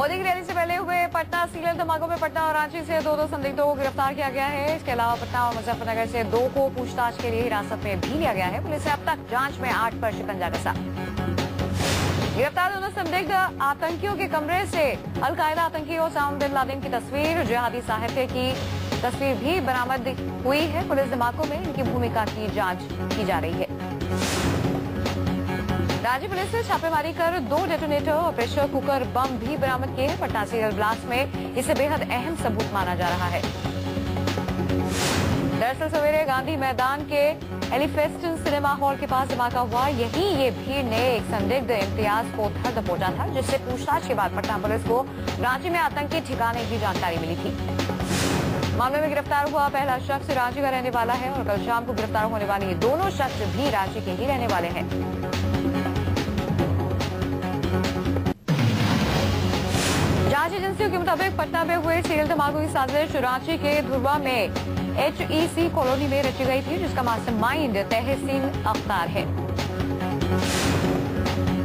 मोदी की रैली से पहले हुए पटना सीरियल धमाकों में पटना और रांची से दो दो संदिग्धों को गिरफ़्तार किया गया है। इसके अलावा पटना और मुजफ्फरनगर से दो को पूछताछ के लिए हिरासत में भी लिया गया है। पुलिस ने अब तक जाँच में आठ पर शिकंजा कसा। गिरफ़्तार दोनों संदिग्ध आतंकियों के कमरे से अलकायदा आतंकी ओसामा बिन लादेन की तस्वीर जिहादी साहित्य की तस्वीर भी बरामद हुई है। पुलिस धमाकों में इनकी भूमिका की जाँच की जा रही है। राज्य पुलिस ने छापेमारी कर दो डेटोनेटर और प्रेशर कुकर बम भी बरामद किए हैं। पटना सीरियल ब्लास्ट में इसे बेहद अहम सबूत माना जा रहा है। दरअसल सवेरे गांधी मैदान के एलिफेस्टन सिनेमा हॉल के पास धमाका हुआ। यही ये भीड़ ने एक संदिग्ध इम्तियाज़ को धर दबोचा था, जिससे पूछताछ के बाद पटना पुलिस को रांची में आतंकी ठिकाने की जानकारी मिली थी। मामले में गिरफ़्तार हुआ पहला शख्स रांची का रहने वाला है और कल शाम को गिरफ़्तार होने वाले ये दोनों शख्स भी रांची के ही रहने वाले हैं। जाँच एजेंसियों के मुताबिक पटना में हुए सीरियल धमाकों की साजिश रांची के धुरवा में एचईसी कॉलोनी में रची गई थी, जिसका मास्टरमाइंड तहसीन अख्तार है।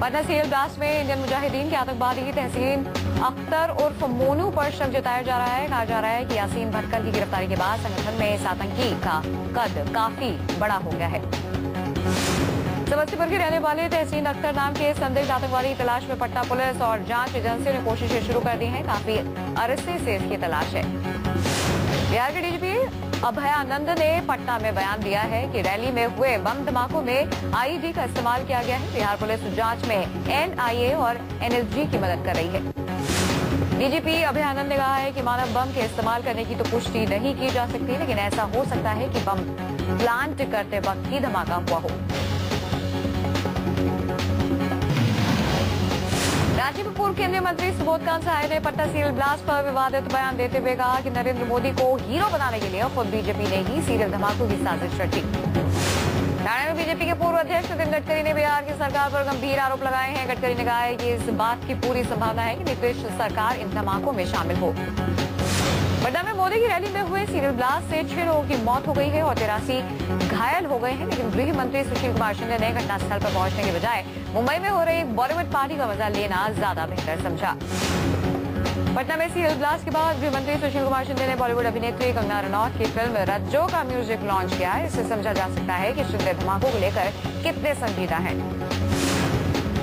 पटना सीरियल ब्लास्ट में इंडियन मुजाहिदीन के आतंकवादी तहसीन अख्तर उर्फ़ मोनू पर शक जताया जा रहा है। कहा जा रहा है कि यासीन भटकर की गिरफ्तारी के बाद संगठन में इस आतंकी का कद काफ़ी बड़ा हो गया है। समस्तीपुर के रहने वाले तहसीन अख्तर नाम के संदिग्ध आतंकवादी तलाश में पटना पुलिस और जाँच एजेंसियों ने कोशिशें शुरू कर दी हैं। काफ़ी अरसे से इसकी तलाश है। बिहार के डीजीपी अभयानंद ने पटना में बयान दिया है कि रैली में हुए बम धमाकों में आईडी का इस्तेमाल किया गया है। बिहार पुलिस जाँच में एनआईए और एनएसजी की मदद कर रही है। डीजीपी अभयानंद ने कहा है कि मानव बम के इस्तेमाल करने की तो पुष्टि नहीं की जा सकती, लेकिन ऐसा हो सकता है कि बम प्लांट करते वक्त ही धमाका हुआ हो। राज्य में पूर्व केंद्रीय मंत्री सुबोध कांत सहाय ने पटना सीरियल ब्लास्ट पर विवादित बयान देते हुए कहा कि नरेंद्र मोदी को हीरो बनाने के लिए खुद बीजेपी ने ही सीरियल धमाकों की साजिश रची। हरियाणा में बीजेपी के पूर्व अध्यक्ष नितिन गडकरी ने बिहार की सरकार पर गंभीर आरोप लगाए हैं। गडकरी ने कहा है कि इस बात की पूरी संभावना है कि नीतीश सरकार इन धमाकों में शामिल हो। पटना में मोदी की रैली में हुए सीरियल ब्लास्ट से छह लोगों की मौत हो गई है और तिरासी घायल हो गए हैं, लेकिन गृह मंत्री सुशील कुमार शिंदे ने घटनास्थल पर पहुँचने के बजाय मुंबई में हो रही बॉलीवुड पार्टी का मज़ा लेना ज़्यादा बेहतर समझा। पटना में सीरियल ब्लास्ट के बाद गृह मंत्री सुशील कुमार शिंदे ने बॉलीवुड अभिनेत्री कंगना रनौत की फ़िल्म रज्जो का म्यूज़िक लॉन्च किया है। इससे समझा जा सकता है कि शिंदे धमाकों को लेकर कितने संजीदा हैं।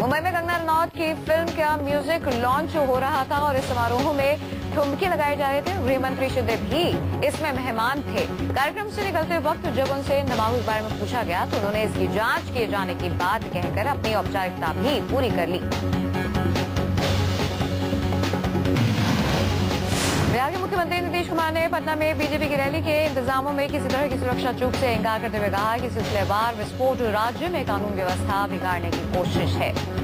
मुंबई में कंगना रनौत की फ़िल्म का म्यूज़िक लॉन्च हो रहा था और इस समारोह में ठुमके लगाए जा रहे थे। गृह मंत्री शिंदे भी इसमें मेहमान थे। कार्यक्रम से निकलते वक्त जब उनसे धमाकों के बारे में पूछा गया तो उन्होंने इसकी जाँच किए जाने की बात कहकर अपनी औपचारिकता भी पूरी कर ली। बिहार के मुख्यमंत्री नीतीश कुमार ने पटना में बीजेपी की रैली के इंतजामों में किसी तरह की सुरक्षा चूक से इंकार करते हुए कहा कि सिलसिलेवार विस्फोट राज्य में कानून व्यवस्था बिगाड़ने की कोशिश है।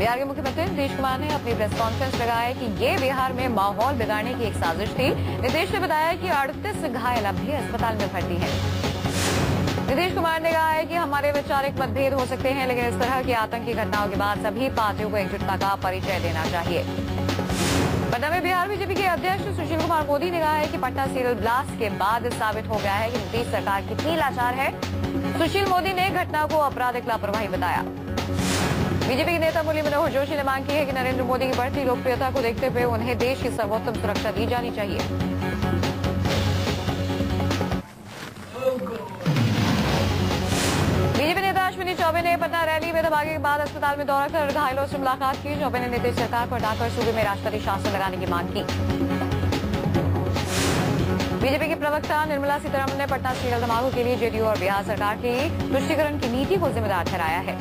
बिहार के मुख्यमंत्री नीतीश कुमार ने अपनी प्रेस कॉन्फ्रेंस है कि ये बिहार में माहौल बिगाड़ने की एक साजिश थी। नीतीश ने बताया कि अड़तीस घायल अब भी अस्पताल में भर्ती हैं। नीतीश कुमार ने कहा है कि हमारे वैचारिक मतभेद हो सकते हैं, लेकिन इस तरह की आतंकी घटनाओं के बाद सभी पार्टियों को एकजुटता का परिचय देना चाहिए। पटना में बिहार बीजेपी के अध्यक्ष सुशील कुमार मोदी ने कहा है कि पटना सीरियल ब्लास्ट के बाद साबित हो गया है कि नीतीश सरकार कितनी लाचार है। सुशील मोदी ने घटना को आपराधिक लापरवाही बताया। बीजेपी के नेता मुरली मनोहर जोशी ने मांग की है कि नरेंद्र मोदी की बढ़ती लोकप्रियता को देखते हुए उन्हें देश की सर्वोत्तम सुरक्षा दी जानी चाहिए। बीजेपी नेता अश्विनी चौबे ने पटना रैली में धमाके के बाद अस्पताल में दौरा कर घायलों से मुलाकात की। चौबे ने नीतीश सरकार पर डाकर सूबे में राष्ट्रपति शासन लगाने की मांग की। बीजेपी के प्रवक्ता निर्मला सीतारमण ने पटना सीरियल धमाकों के लिए जेडीयू और बिहार सरकार की तुष्टिकरण की नीति को जिम्मेदार ठहराया है।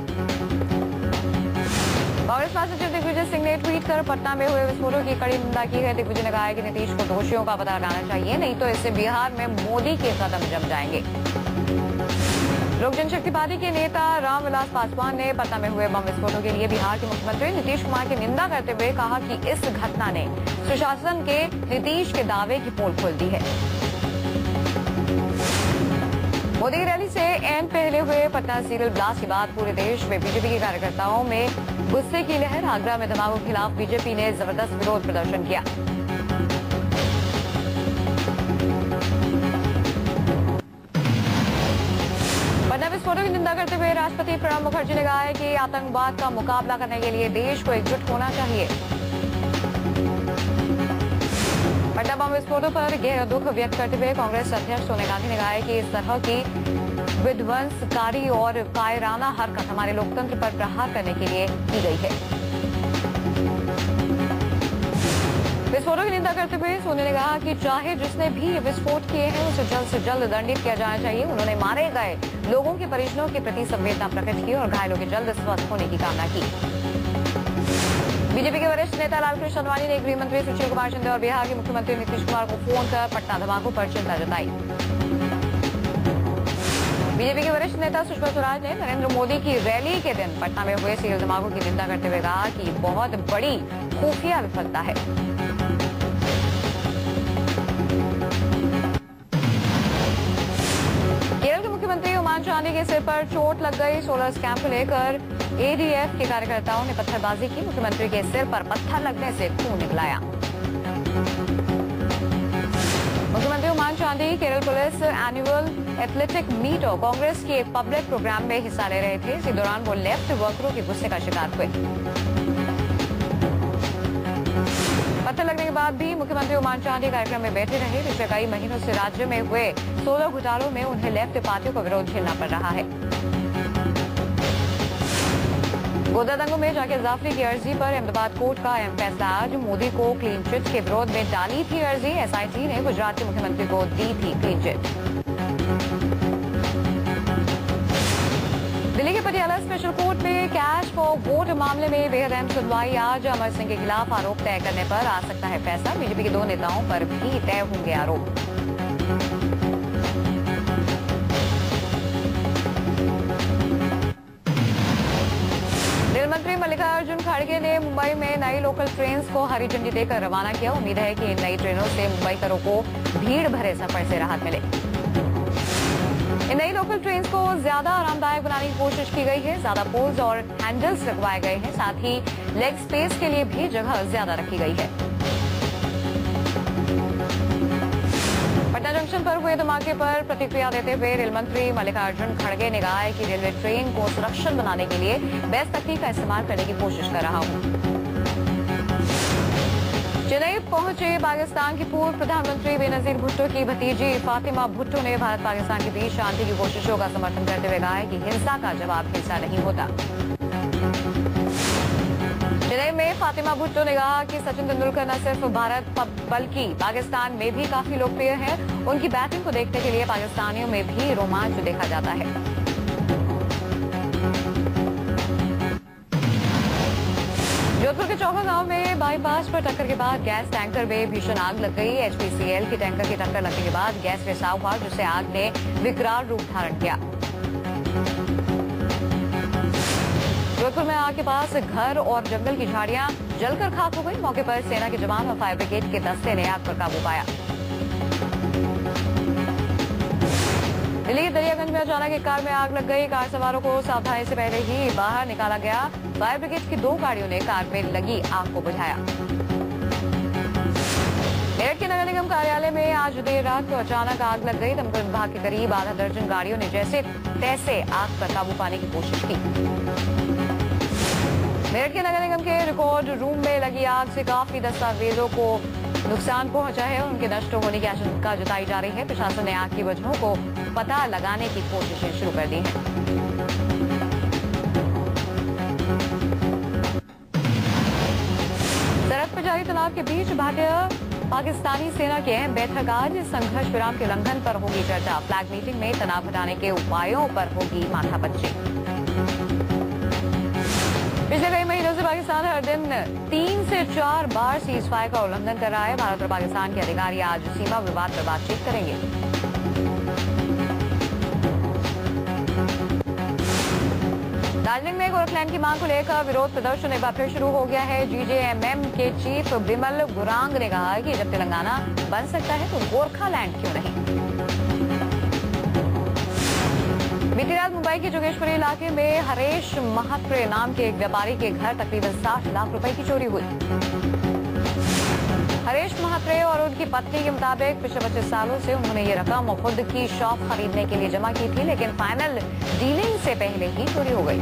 कांग्रेस महासचिव दिग्विजय सिंह ने ट्वीट कर पटना में हुए विस्फोटों की कड़ी निंदा की है। दिग्विजय ने कहा है कि नीतीश को दोषियों का पता लगाना चाहिए, नहीं तो इससे बिहार में मोदी के कदम जम जाएँगे। लोक जनशक्ति पार्टी के नेता रामविलास पासवान ने पटना में हुए बम विस्फोटों के लिए बिहार के मुख्यमंत्री नीतीश कुमार की निंदा करते हुए कहा कि इस घटना ने सुशासन के नीतीश के दावे की पोल खोल दी है। मोदी की रैली से एन पहले हुए पटना सीरियल ब्लास्ट के बाद पूरे देश में बीजेपी के कार्यकर्ताओं में गुस्से की लहर, आगरा में धमाकों के खिलाफ बीजेपी ने ज़बरदस्त विरोध प्रदर्शन किया। पटना विस्फोटों की निंदा करते हुए राष्ट्रपति प्रणब मुखर्जी ने कहा है कि आतंकवाद का मुकाबला करने के लिए देश को एकजुट होना चाहिए। पटना बम विस्फोटों पर गहरा दुख व्यक्त करते हुए कांग्रेस अध्यक्ष सोनिया गांधी ने कहा है कि इस तरह की विध्वंसकारी और कायराना हरकत हमारे लोकतंत्र पर प्रहार करने के लिए की गई है। विस्फोटों की निंदा करते हुए सोनी ने कहा कि चाहे जिसने भी विस्फोट किए हैं, उसे जल्द से जल्द दंडित किया जाना चाहिए। उन्होंने मारे गए लोगों के परिजनों के प्रति संवेदना प्रकट की और घायलों के जल्द स्वस्थ होने की कामना की। बीजेपी के वरिष्ठ नेता लालकृष्ण अडवाणी ने गृह मंत्री सुशील कुमार शिंदे और बिहार के मुख्यमंत्री नीतीश कुमार को फ़ोन कर पटना धमाकों पर चिंता जताई। बीजेपी के वरिष्ठ नेता सुषमा स्वराज ने नरेंद्र मोदी की रैली के दिन पटना में हुए सीरियल धमाकों की निंदा करते हुए कहा कि बहुत बड़ी खुफिया विफलता है। केरल के मुख्यमंत्री उमान चांदी के सिर पर चोट लग गई। सोलर स्कैम को लेकर एडीएफ के कार्यकर्ताओं ने पत्थरबाजी की। मुख्यमंत्री के सिर पर पत्थर लगने से खून निकलाया। मुख्यमंत्री Oommen Chandy Kerala police annual athletic meet और कांग्रेस के एक पब्लिक प्रोग्राम में हिस्सा ले रहे थे। इसी दौरान वो लेफ़्ट वर्करों के गुस्से का शिकार हुए। पत्थर लगने के बाद भी मुख्यमंत्री उमान चांदी कार्यक्रम में बैठे रहे। पिछले कई महीनों से राज्य में हुए सोलह घोटालों में उन्हें लेफ़्ट पार्टियों का विरोध झेलना पड़ रहा है। गोदा दंगों में जाकिर जाफरी की अर्जी पर अहमदाबाद कोर्ट का अहम फैसला। आज मोदी को क्लीन चिट के विरोध में डाली थी अर्जी। एसआईटी ने गुजरात के मुख्यमंत्री को दी थी क्लीन चिट दिल्ली के पटियाला स्पेशल कोर्ट में कैश फॉर वोट मामले में बेहद अहम सुनवाई। आज अमर सिंह के खिलाफ आरोप तय करने पर आ सकता है फैसला। बीजेपी के दो नेताओं पर भी तय होंगे आरोप। मुंबई में नई लोकल ट्रेन को हरी झंडी देकर रवाना किया। उम्मीद है कि इन नई ट्रेनों से मुंबईकरों को भीड़ भरे सफ़र से राहत मिले। इन नई लोकल ट्रेन को ज़्यादा आरामदायक बनाने की कोशिश की गई है। ज़्यादा पोल्स और हैंडल्स लगवाए गए हैं। साथ ही लेग स्पेस के लिए भी जगह ज़्यादा रखी गई है। पटना जंक्शन पर हुए धमाके पर प्रतिक्रिया देते हुए रेल मंत्री मल्लिकार्जुन खड़गे ने कहा है कि रेलवे ट्रेन को सुरक्षित बनाने के लिए बेस्ट तकनीक का इस्तेमाल करने की कोशिश कर रहा हूँ। चेन्नई पहुँचे पाकिस्तान की पूर्व प्रधानमंत्री बेनजीर भुट्टो की भतीजी फातिमा भुट्टो ने भारत पाकिस्तान के बीच शांति की कोशिशों का समर्थन करते हुए कहा है कि हिंसा का जवाब हिंसा नहीं होता। चेन्नई में फातिमा भुट्टो ने कहा कि सचिन तेंदुलकर न सिर्फ़ भारत बल्कि पाकिस्तान में भी काफ़ी लोकप्रिय है। उनकी बैटिंग को देखने के लिए पाकिस्तानियों में भी रोमांच देखा जाता है। जोधपुर के चौका गाँव में बाईपास पर टक्कर के बाद गैस टैंकर में भीषण आग लग गई। एचपीसीएल के टैंकर की टक्कर लगने के बाद गैस रिसाव हुआ जिससे आग ने विकराल रूप धारण किया। जोधपुर में आग के पास घर और जंगल की झाड़ियाँ जलकर खाक हो गई। मौके पर सेना के जवान और फायर ब्रिगेड के दस्ते ने आग पर काबू पाया। में अचानक एक कार में आग लग गई। कार सवारों को सावधानी से पहले ही बाहर निकाला गया। फायर ब्रिगेड की दो गाड़ियों ने कार में लगी आग को बुझाया। मेरठ के नगर निगम कार्यालय में आज देर रात को अचानक आग लग गई। दमकल विभाग के करीब आधा दर्जन गाड़ियों ने जैसे तैसे आग पर काबू पाने की कोशिश की। मेरठ के नगर निगम के रिकॉर्ड रूम में लगी आग से काफ़ी दस्तावेजों को नुकसान पहुँचा है उनके नष्ट होने की आशंका जताई जा रही है। प्रशासन ने आग की वजहों को पता लगाने की कोशिशें शुरू कर दी हैं। सरहद पर जारी तनाव के बीच भारतीय पाकिस्तानी सेना के अहम बैठक आज संघर्ष विराम के उल्लंघन पर होगी चर्चा। फ्लैग मीटिंग में तनाव हटाने के उपायों पर होगी माथापच्ची पिछले कई महीनों से पाकिस्तान हर दिन तीन से चार बार सीज फायर का उल्लंघन कर रहा है। भारत और पाकिस्तान के अधिकारी आज सीमा विवाद पर बातचीत करेंगे। दार्जिलिंग में गोरखलैंड की मांग को लेकर विरोध प्रदर्शन एक बार फिर शुरू हो गया है। जीजेएमएम के चीफ बिमल गुरांग ने कहा कि जब तेलंगाना बन सकता है तो गोरखालैंड क्यों नहीं? बीती रात मुंबई के जोगेश्वरी इलाके में हरेश महात्रे नाम के एक व्यापारी के घर तकरीबन 60 लाख रुपए की चोरी हुई। हरेश महात्रे और उनकी पत्नी के मुताबिक पिछले पच्चीस सालों से उन्होंने ये रकम खुद की शॉप खरीदने के लिए जमा की थी, लेकिन फाइनल डीलिंग से पहले ही चोरी हो गई।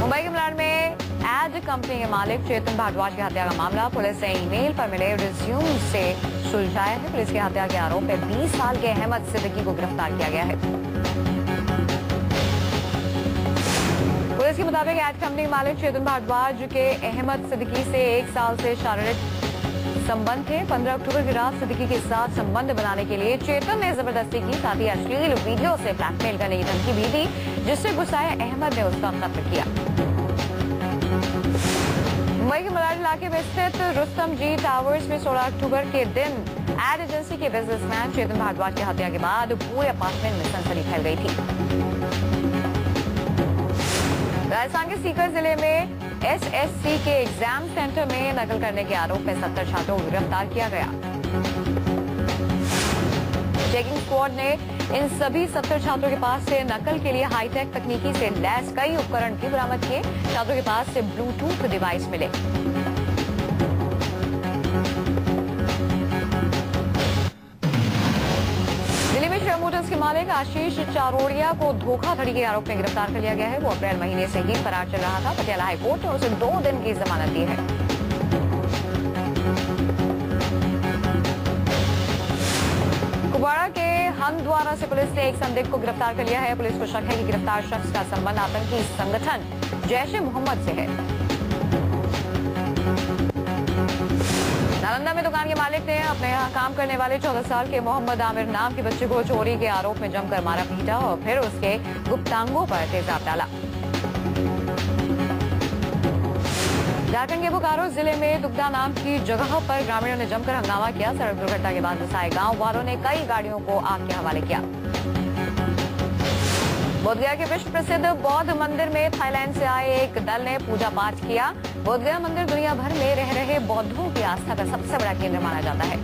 मुंबई के मिलान में एड कंपनी के मालिक चेतन भारद्वाज की हत्या का मामला, पुलिस ने ईमेल पर मिले रिज्यूम से सुलझाया है। पुलिस की हत्या के आरोप में 20 साल के अहमद सिद्दीकी को गिरफ़्तार किया गया है। पुलिस के मुताबिक एड कंपनी मालिक चेतन भारद्वाज के अहमद सिद्दीकी से एक साल से शारीरिक संबंध थे। 15 अक्टूबर की रात सिद्दीकी के साथ संबंध बनाने के लिए चेतन ने ज़बरदस्ती की, साथ ही अश्लील वीडियो से ब्लैकमेल करने की धमकी भी दी, जिससे गुस्साए अहमद ने उसका कत्ल किया। मुंबई के मलाड इलाके में स्थित रुस्तम जी टावर्स में 16 अक्टूबर के दिन एड एजेंसी के बिजनेसमैन चेतन भारद्वाज की हत्या के बाद पूरे अपार्टमेंट में सनसनी फैल गई थी। राजस्थान के सीकर ज़िले में एसएससी के एग्ज़ाम सेंटर में नकल करने के आरोप में सत्तर छात्रों को गिरफ़्तार किया गया। चेकिंग स्क्वाड ने इन सभी सत्तर छात्रों के पास से नकल के लिए हाईटेक तकनीकी से लैस कई उपकरण भी बरामद किए। छात्रों के पास से ब्लूटूथ डिवाइस मिले। दिल्ली में शेयर मोटर्स के मालिक आशीष चारोड़िया को धोखाधड़ी के आरोप में गिरफ़्तार कर लिया गया है। वो अप्रैल महीने से ही फरार चल रहा था। पटियाला हाईकोर्ट ने उसे दो दिन की जमानत दी है। कुपवाड़ा के हंदवारा से पुलिस ने एक संदिग्ध को गिरफ़्तार कर लिया है। पुलिस को शक है कि गिरफ़्तार शख्स का संबंध आतंकी संगठन जैश ए मोहम्मद से है। नालंदा में दुकान के मालिक ने अपने यहाँ काम करने वाले चौदह साल के मोहम्मद आमिर नाम के बच्चे को चोरी के आरोप में जमकर मारा पीटा और फिर उसके गुप्तांगों पर तेजाब डाला। झारखंड के बोकारो ज़िले में दुग्धा नाम की जगह पर ग्रामीणों ने जमकर हंगामा किया। सड़क दुर्घटना के बाद घुसाए गाँव वालों ने कई गाड़ियों को आग के हवाले किया। बोधगया के विश्व प्रसिद्ध बौद्ध मंदिर में थाईलैंड से आए एक दल ने पूजा पाठ किया। बोधगया मंदिर दुनिया भर में रह रहे बौद्धों की आस्था का सबसे बड़ा केंद्र माना जाता है।